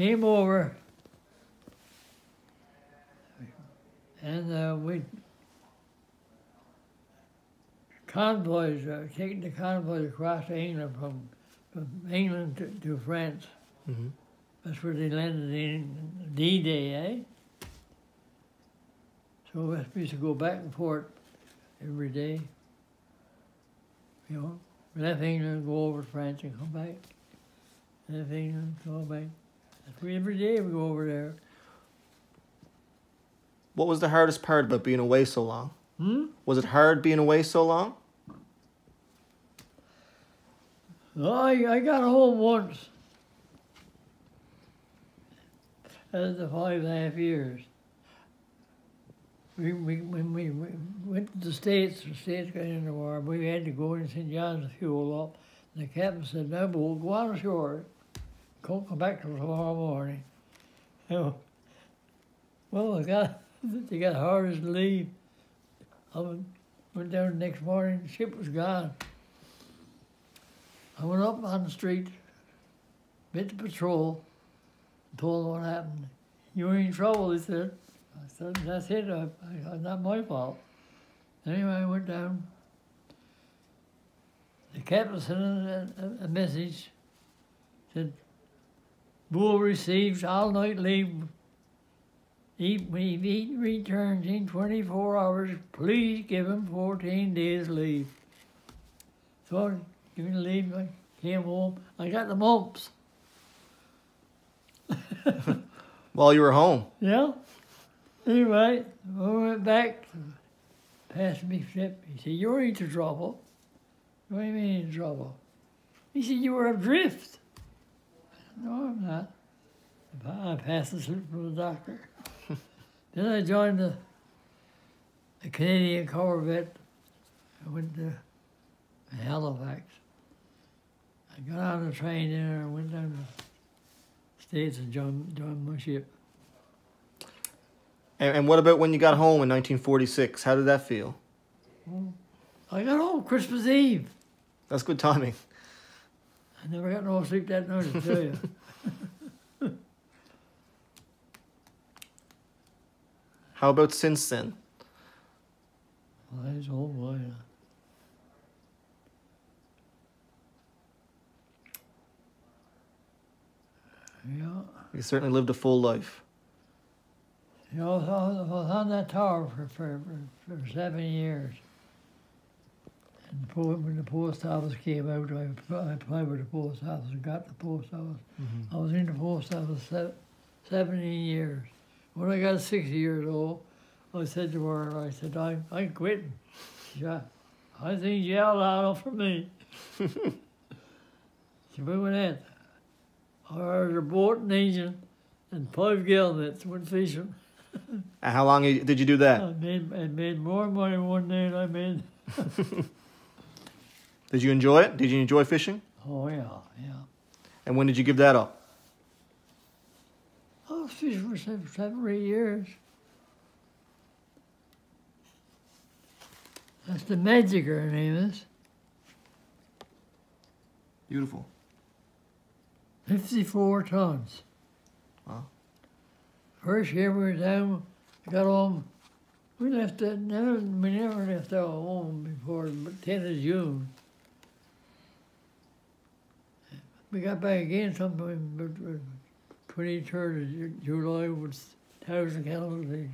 came over and uh, we convoys, uh, taking the convoys across England from, from England to, to France. hmm That's where they landed in D-Day, eh? So we used to go back and forth every day. You know, left England, go over to France and come back. Left England, go back. Every day we go over there. What was the hardest part about being away so long? Hmm? Was it hard being away so long? I, I got home once. After five and a half years. We, we, when we, we went to the States, the States got in the war, we had to go in St. John's to fuel up. And the captain said, no, but we'll go on ashore. Come back tomorrow morning. So, well, they got, hard as to leave. I went, down the next morning, the ship was gone. I went up on the street, met the patrol, told them what happened. You were in trouble, he said. I said, that's it, I, I, not my fault. Anyway, I went down. The captain sent a, a, a message, said, Bull receives all night leave. He, returns in 24 hours. Please give him 14 days leave. So give me the leave. I came home. I got the mumps. While you were home. Yeah. Anyway, I went back, passed me ship. He said, You're into trouble. What do you mean in trouble? He said, You were adrift. No, I'm not. I passed the slip from the doctor. then I joined the, the Canadian Corvette. I went to Halifax. I got on the train there and went down the States and joined, joined my ship. And, and what about when you got home in 1946? How did that feel? I got home Christmas Eve. That's good timing. I never got no sleep that night, I tell you. How about since then? well, that's old boy. Yeah. You certainly lived a full life. You know, I was on, I was on that tower for, for, for, for seven years. And the po- when the post office came out, I, I applied with the post office and got the post office. Mm-hmm. I was in the post office se- 17 years. When I got 60 years old, I said to her, I said, I'm, I'm quitting. Yeah, I think you out for me. she went with that. I hired a boat and engine and five gallons went fishing. And how long did you do that? I made, I made more money one day than I made. Did you enjoy it? Did you enjoy fishing? Oh, yeah, yeah. And when did you give that up? Oh, I was fishing for seven, seven or eight years. That's the magic her name is. Beautiful. 54 tons. Wow. First year we were down, got home. We left that, never, we never left our home before the 10th of June. we got back again sometime, twenty third of July was thousand calories.